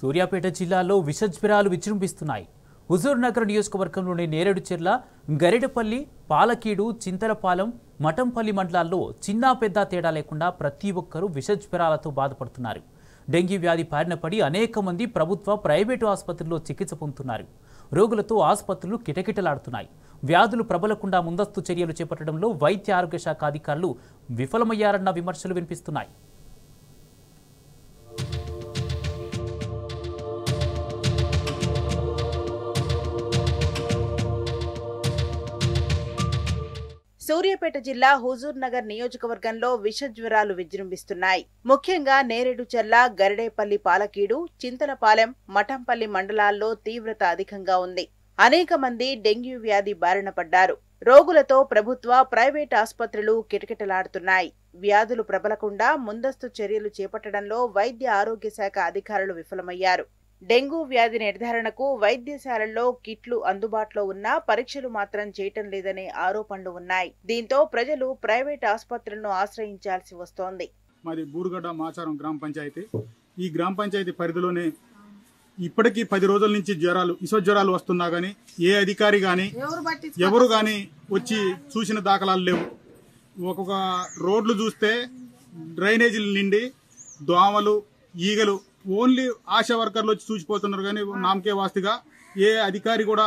సూర్యాపేట జిల్లాలో విషజ్వరాలు విజృంభిస్తున్నాయి. హుజూర్ నగర్ నియోజకవర్గంలోని నేరేడు చెర్ల గరిడపల్లి పాలకీడు చింతలపాలెం మఠంపల్లి మండలాల్లో చిన్న పెద్ద తేడా లేకుండా ప్రతి ఒక్కరూ విషజ్వరాలతో బాధపడుతున్నారు. డెంగీ వ్యాధి బారిన పడి అనేక మంది ప్రభుత్వ ప్రైవేటు ఆసుపత్రుల్లో చికిత్స పొందుతున్నారు. రోగులతో ఆసుపత్రులు కిటకిటలాడుతున్నాయి. వ్యాధులు ప్రబలకుండా ముందస్తు చర్యలు చేపట్టడంలో వైద్య ఆరోగ్య శాఖ అధికారులు విఫలమయ్యారన్న విమర్శలు వినిపిస్తున్నాయి. సూర్యాపేట జిల్లా హుజూర్ నగర్ నియోజకవర్గంలో విష జ్వరాలు విజృంభిస్తున్నాయి. ముఖ్యంగా నేరేడుచర్ల గరిడేపల్లి పాలకీడు చింతలపాలెం మఠంపల్లి మండలాల్లో తీవ్రత అధికంగా ఉంది. అనేక మంది డెంగ్యూ వ్యాధి బారిన పడ్డారు. రోగులతో ప్రభుత్వ ప్రైవేట్ ఆసుపత్రులు కిటకిటలాడుతున్నాయి. వ్యాధులు ప్రబలకుండా ముందస్తు చర్యలు చేపట్టడంలో వైద్య ఆరోగ్య శాఖ అధికారులు విఫలమయ్యారు. డెంగూ వ్యాధి నిర్ధారణకు వైద్యశాలల్లో కిట్లు అందుబాటులో ఉన్నా పరీక్షలు మాత్రం చేయటం లేదనే ఆరోపణలు ఉన్నాయి. దీంతో ప్రజలు ప్రైవేట్ ఆసుపత్రులను ఆశ్రయించాల్సి వస్తోంది. మాది బూరుగడ్డ మాచారం గ్రామ పంచాయతీ. ఈ గ్రామ పంచాయతీ పరిధిలోనే ఇప్పటికీ పది రోజుల నుంచి జ్వరాలు ఇసో జ్వరాలు వస్తున్నా గానీ ఏ అధికారి గాని ఎవరు గాని వచ్చి చూసిన దాఖలాలు లేవు. ఒక్కొక్క రోడ్లు చూస్తే డ్రైనేజీలు నిండి దోమలు ఈగలు ఓన్లీ ఆశా వర్కర్లు వచ్చి చూసిపోతున్నారు కానీ నామకే వాస్తిగా ఏ అధికారి కూడా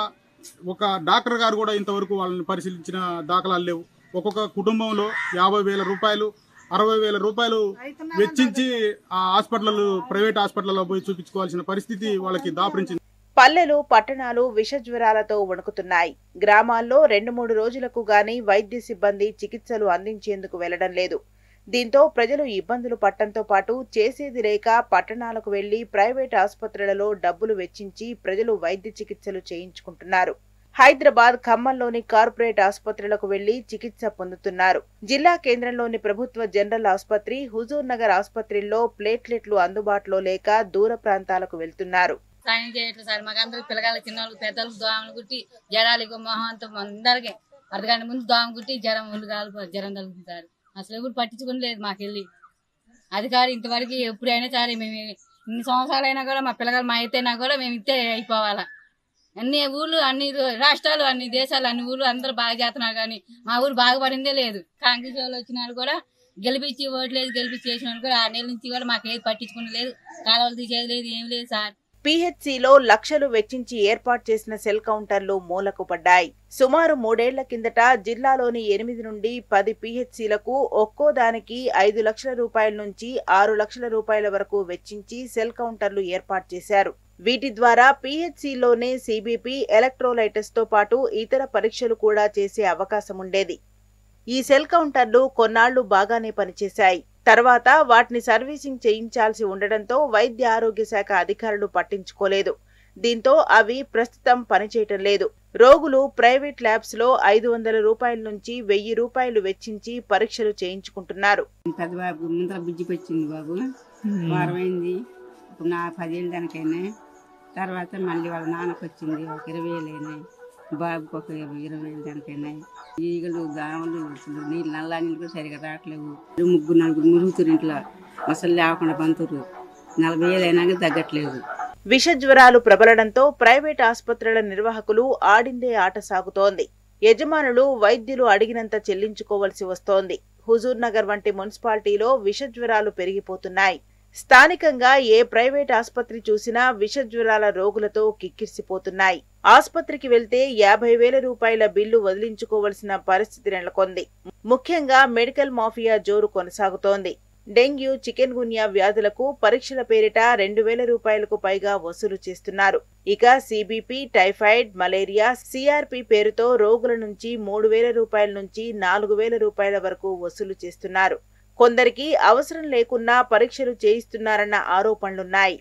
ఒక డాక్టర్ గారు కూడా ఇంతవరకు వాళ్ళని పరిశీలించిన దాఖలాలు లేవు. ఒక్కొక్క కుటుంబంలో యాభై వేల రూపాయలు అరవై వేల రూపాయలు వెచ్చించి ఆ హాస్పిటల్ ప్రైవేట్ హాస్పిటల్లో పోయి చూపించుకోవాల్సిన పరిస్థితి వాళ్ళకి దాపరించింది. పల్లెలు పట్టణాలు విష జ్వరాలతో వణుకుతున్నాయి. గ్రామాల్లో రెండు మూడు రోజులకు గాని వైద్య సిబ్బంది చికిత్సలు అందించేందుకు వెళ్ళడం లేదు. దీంతో ప్రజలు ఇబ్బందులు పట్టంతో పాటు చేసేది లేక పట్టణాలకు వెళ్ళి ప్రైవేట్ ఆసుపత్రులలో డబ్బులు వెచ్చించి ప్రజలు వైద్య చికిత్సలు చేయించుకుంటున్నారు. హైదరాబాద్ ఖమ్మంలోని కార్పొరేట్ ఆసుపత్రులకు వెళ్ళి చికిత్స పొందుతున్నారు. జిల్లా కేంద్రంలోని ప్రభుత్వ జనరల్ ఆసుపత్రి హుజూర్ నగర్ ఆసుపత్రిలో ప్లేట్లెట్లు అందుబాటులో లేక దూర ప్రాంతాలకు వెళ్తున్నారు. సాయం చేయట్లేదు సార్ మాకు అందరికి పిల్లగాళ్ళ దోమలు మొహం అంతా అర్ధగంట ముందు దోమ జ్వరం ఒళ్ళు జ్వరం తగ్గుతుంది సార్. అసలు ఎవరు పట్టించుకుని లేదు మాకెళ్ళి. కాదు ఇంతవరకు ఎప్పుడైనా సరే మేము ఇన్ని సంవత్సరాలైనా కూడా మా పిల్లగాలు మా అయితేనా కూడా మేము ఇస్తే అయిపోవాలా. అన్ని ఊళ్ళు అన్ని రాష్ట్రాలు అన్ని దేశాలు అన్ని ఊళ్ళు అందరూ బాగా చేస్తున్నారు కానీ మా ఊరు బాగుపడిందే లేదు. కాంగ్రెస్ వాళ్ళు వచ్చిన వాళ్ళు కూడా గెలిపించి ఓట్లేదు గెలిపించి చేసిన వాళ్ళు కూడా ఆ నెల నుంచి కూడా మాకు ఏది పట్టించుకుని లేదు. కాలువలు తీసేది లేదు ఏం లేదు సార్. పిహెచ్సిలో లక్షలు వెచ్చించి ఏర్పాటు చేసిన సెల్ కౌంటర్లు మూలకు పడ్డాయి సుమారు మూడేళ్ళ కిందట జిల్లాలోని ఎనిమిది నుండి పది పీహెచ్సీలకు ఒక్కో దానికి ఐదు లక్షల రూపాయల నుంచి ఆరు లక్షల రూపాయల వరకు వెచ్చించి సెల్ కౌంటర్లు ఏర్పాటు చేశారు. వీటి ద్వారా పిహెచ్సిలోనే సిబిపి ఎలక్ట్రోలైటిస్తో పాటు ఇతర పరీక్షలు కూడా చేసే అవకాశం ఉండేది. ఈ సెల్ కౌంటర్లు కొన్నాళ్ళు బాగానే పనిచేశాయి. తర్వాత వాటిని సర్వీసింగ్ చేయించాల్సి ఉండడంతో వైద్య ఆరోగ్య శాఖ అధికారులు పట్టించుకోలేదు. దీంతో అవి ప్రస్తుతం పనిచేయటం లేదు. రోగులు ప్రైవేట్ ల్యాబ్స్లో ఐదు వందల రూపాయల నుంచి వెయ్యి రూపాయలు వెచ్చించి పరీక్షలు చేయించుకుంటున్నారు. పెద్ద బాబు ముందర బుజ్జికి వచ్చింది బాబు. వారం అయింది ఇప్పుడు నా పదేళ్ళు దానికైనా. తర్వాత మళ్ళీ వాళ్ళ నాన్నకు వచ్చింది ఒక ఇరవై వేలు అయినాయి బాబుకి ఒక ఇరవై వేలు దానికైనాయి ఈగలు దామలు నీళ్ళు నల్ల నీళ్ళు కూడా సరిగా రావట్లేవు. ముగ్గురు నలుగురు మురుగుతురు ఇంట్లో. అసలు లేకుండా పంతురు నలభై వేలు అయినా తగ్గట్లేదు. విష జ్వరాలు ప్రబలడంతో ప్రైవేట్ ఆసుపత్రుల నిర్వాహకులు ఆడిందే ఆట సాగుతోంది. యజమానులు వైద్యులు అడిగినంత చెల్లించుకోవలసి వస్తోంది. హుజూర్ నగర్ వంటి మున్సిపాలిటీలో విష జ్వరాలు పెరిగిపోతున్నాయి. స్థానికంగా ఏ ప్రైవేట్ ఆసుపత్రి చూసినా విష జ్వరాల రోగులతో కిక్కిర్సిపోతున్నాయి. ఆసుపత్రికి వెళ్తే యాభై వేల రూపాయల బిల్లు వదిలించుకోవలసిన పరిస్థితి నెలకొంది. ముఖ్యంగా మెడికల్ మాఫియా జోరు కొనసాగుతోంది. డెంగ్యూ చికెన్ గున్యా వ్యాధులకు పరీక్షల పేరిట రెండు వేల రూపాయలకు పైగా వసూలు చేస్తున్నారు. ఇక సిబిపి టైఫాయిడ్ మలేరియా సిఆర్పి పేరుతో రోగుల నుంచి మూడు వేల రూపాయల నుంచి నాలుగు వేల రూపాయల వరకు వసూలు చేస్తున్నారు. కొందరికి అవసరం లేకున్నా పరీక్షలు చేయిస్తున్నారన్న ఆరోపణలున్నాయి.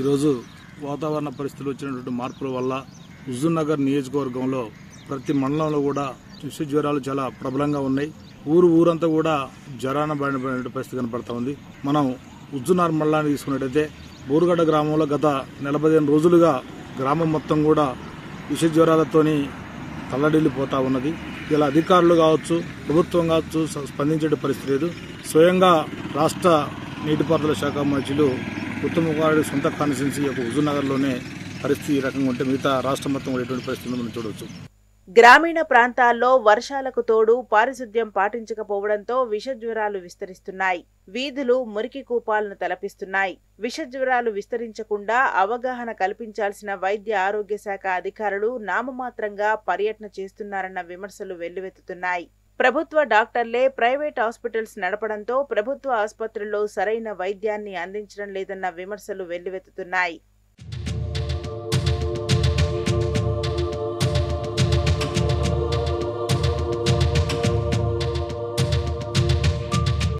ఈరోజు వాతావరణ పరిస్థితులు వచ్చినటువంటి మార్పుల వల్ల హుజూర్నగర్ నియోజకవర్గంలో ప్రతి మండలంలో కూడా విష జ్వరాలు చాలా ప్రబలంగా ఉన్నాయి. ఊరు ఊరంతా కూడా జ్వరాన బారిన పరిస్థితి కనపడతా ఉంది. మనం హుజూర్నగర్ మండలాన్ని తీసుకున్నట్టయితే బోరుగడ్డ గ్రామంలో గత నలభై రోజులుగా గ్రామం మొత్తం కూడా విష జ్వరాలతోని తల్లడిల్లిపోతా ఉన్నది. ఇలా అధికారులు కావచ్చు ప్రభుత్వం కావచ్చు స్పందించే పరిస్థితి లేదు. స్వయంగా రాష్ట్ర నీటిపారుదల శాఖ మంత్రులు ఉత్తమ్ కుమార్ సొంత కాన్స్టిట్యున్సీ యొక్క హుజూర్నగర్లోనే పరిస్థితి ఈ రకంగా ఉంటే మిగతా రాష్ట్రం మొత్తం కూడా ఎటువంటి పరిస్థితి మనం చూడవచ్చు. గ్రామీణ ప్రాంతాల్లో వర్షాలకు తోడు పారిశుద్ధ్యం పాటించకపోవడంతో విషజ్వరాలు విస్తరిస్తున్నాయి. వీధులు మురికి కూపాలను తలపిస్తున్నాయి. విషజ్వరాలు విస్తరించకుండా అవగాహన కల్పించాల్సిన వైద్య ఆరోగ్య శాఖ అధికారులు నామమాత్రంగా పర్యటన చేస్తున్నారన్న విమర్శలు వెల్లువెత్తుతున్నాయి. ప్రభుత్వ డాక్టర్లే ప్రైవేట్ హాస్పిటల్స్ నడపడంతో ప్రభుత్వ ఆసుపత్రుల్లో సరైన వైద్యాన్ని అందించడం లేదన్న విమర్శలు వెల్లువెత్తుతున్నాయి.